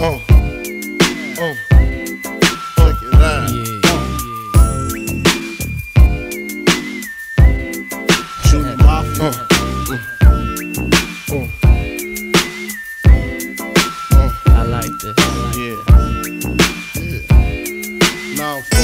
Uh, uh, check it out. Uh, uh, I like this. yeah. Yeah. Now.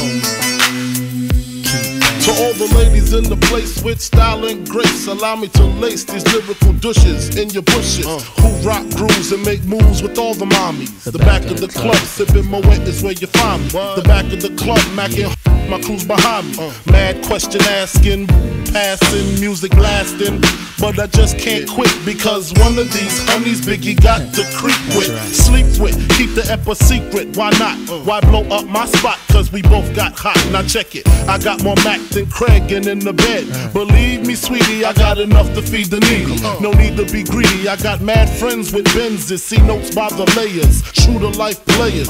To all the ladies in the place with style and grace, allow me to lace these lyrical douches in your bushes. Uh. Who rock grooves and make moves with all the mommies. The, back, of the, club, sipping Moet is where you find me. The back of the club, macking my crew's behind me. Uh. Mad question asking, passing, music blasting. But I just can't quit because one of these honeys Biggie got to creep with, sleep with, keep the ep a secret. Why not? Uh. Why blow up my spot? Cause we both got hot. Now check it. I got more Mac than Craig and in the bed. Believe me, sweetie, I got enough to feed the needy. No need to be greedy. I got mad friends with Benzes. See notes by the layers. True to life players.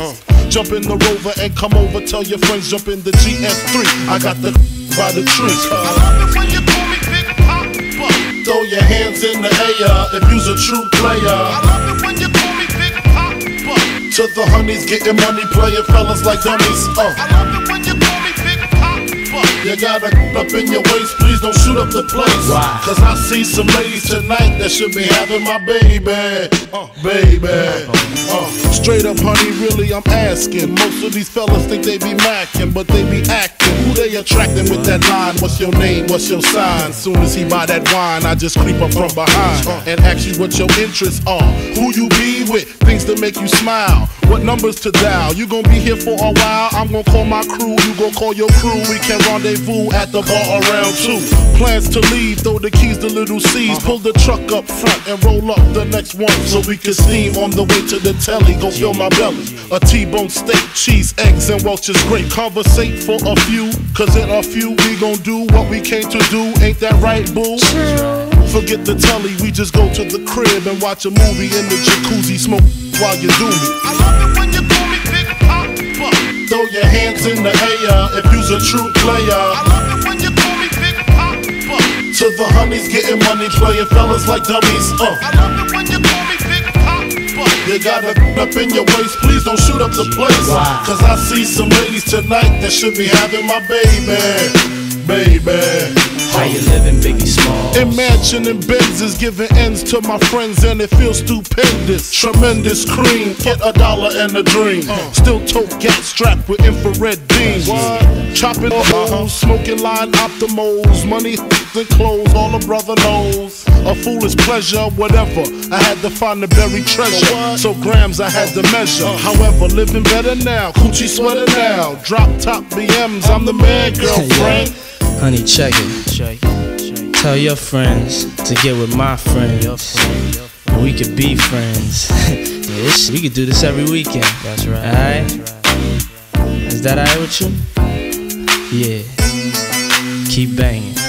Jump in the rover and come over. Tell your friends, jump in the GS3. I got the by the tree. I love it when you call me Big Poppa. Throw your hands in the air if you's a true player. I love it when you call me Big Poppa. To the honeys getting money, playing fellas like dummies. Uh. I love it when you call me Big Poppa. You gotta up in your waist, please don't shoot up the place. Why? Cause I see some ladies tonight that should be having my baby. Uh, baby. Uh, straight up, honey, really, I'm asking. Most of these fellas think they be macking, but they be acting. Who they attracting with that line? What's your name? What's your sign? Soon as he buy that wine, I just creep up from behind and ask you what your interests are. Who you be with? Things to make you smile. What numbers to dial? You gon' be here for a while. I'm gon' call my crew. You gon' call your crew. We can rendezvous at the bar around two. Plans to leave, throw the keys to Lil' Cease. Pull the truck up front and roll up the next one so we can steam on the way to the telly. Go fill my belly. A T-bone steak, cheese, eggs, and Welch's grape. Conversate for a few, cause in a few we gon' do what we came to do. Ain't that right, boo? Forget the telly, we just go to the crib and watch a movie in the jacuzzi, smoke while you do me. I love it when you call me Big Poppa. Throw your hands in the air if you's a true player. I love it when you call me Big Poppa. To the honeys getting money, playing fellas like dummies. Uh. I love it when you You gotta up in your waist, please don't shoot up the place. Cause I see some ladies tonight that should be having my baby. Baby. How you living, Biggie Smalls? Imagining Benzes giving ends to my friends and it feels stupendous. Tremendous cream, get a dollar and a dream. Still tote gas strapped with infrared beams. Chopping holes, smoking line optimals, money and clothes, all a brother knows. A foolish pleasure, whatever. I had to find the buried treasure. So grams I had to measure. However, living better now, Coogi sweater now. Drop top BMs, I'm the man, girlfriend. Honey, check it. Check it. Tell your friends to get with my friends. We could be friends. yeah, we could do this every weekend. That's right. Alright? Is that alright with you? Yeah. Keep banging.